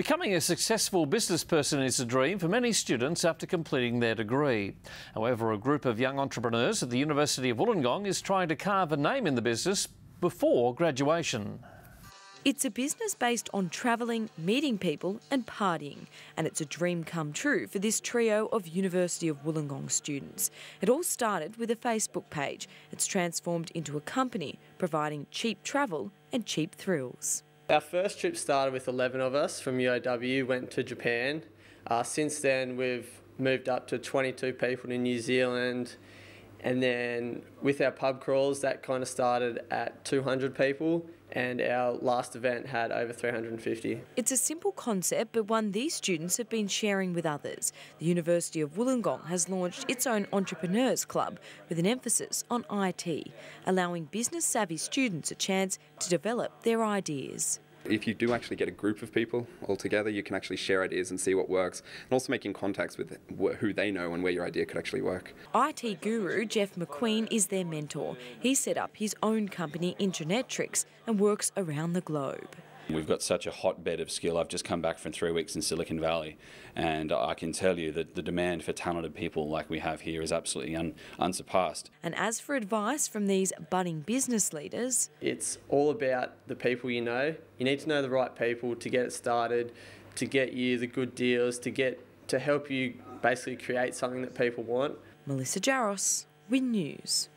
Becoming a successful business person is a dream for many students after completing their degree. However, a group of young entrepreneurs at the University of Wollongong is trying to carve a name in the business before graduation. It's a business based on travelling, meeting people, and partying, and it's a dream come true for this trio of University of Wollongong students. It all started with a Facebook page. It's transformed into a company providing cheap travel and cheap thrills. Our first trip started with 11 of us from UOW, went to Japan. Uh, since then, we've moved up to 22 people in New Zealand. And then with our pub crawls, that kind of started at 200 people, and our last event had over 350. It's a simple concept, but one these students have been sharing with others. The University of Wollongong has launched its own Entrepreneurs Club with an emphasis on IT, allowing business savvy students a chance to develop their ideas. If you do actually get a group of people all together, you can actually share ideas and see what works, and also making contacts with who they know and where your idea could actually work. IT guru Geoff McQueen is their mentor. He set up his own company, Internetrix, and works around the globe. We've got such a hotbed of skill. I've just come back from three weeks in Silicon Valley, and I can tell you that the demand for talented people like we have here is absolutely un unsurpassed. And as for advice from these budding business leaders, it's all about the people you know. You need to know the right people to get it started, to get you the good deals, to get to help you basically create something that people want. Melissa Jaros, Win News.